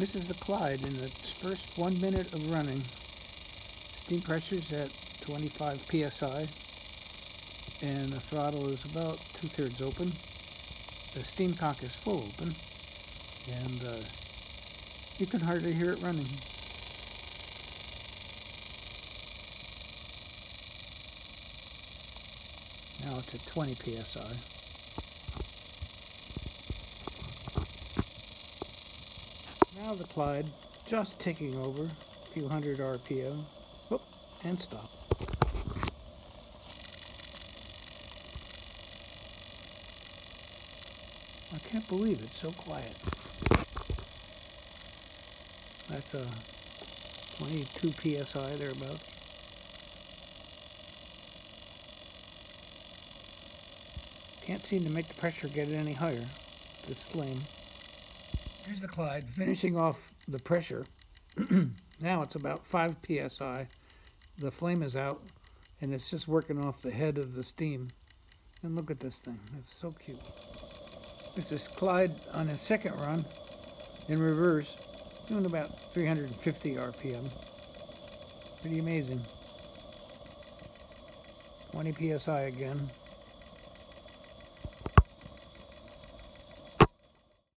This is the Clyde in its first one minute of running. Steam pressure's at 25 psi and the throttle is about two-thirds open. The steam cock is full open and uh, you can hardly hear it running. Now it's at 20 psi. Now the Clyde just ticking over, a few hundred RPO, Whoop, and stop. I can't believe it's so quiet. That's a 22 psi thereabouts. Can't seem to make the pressure get any higher. This flame. Here's the Clyde finishing off the pressure. now it's about 5 psi. The flame is out and it's just working off the head of the steam. And look at this thing. It's so cute. This is Clyde on his second run in reverse, doing about 350 RPM. Pretty amazing. 20 psi again.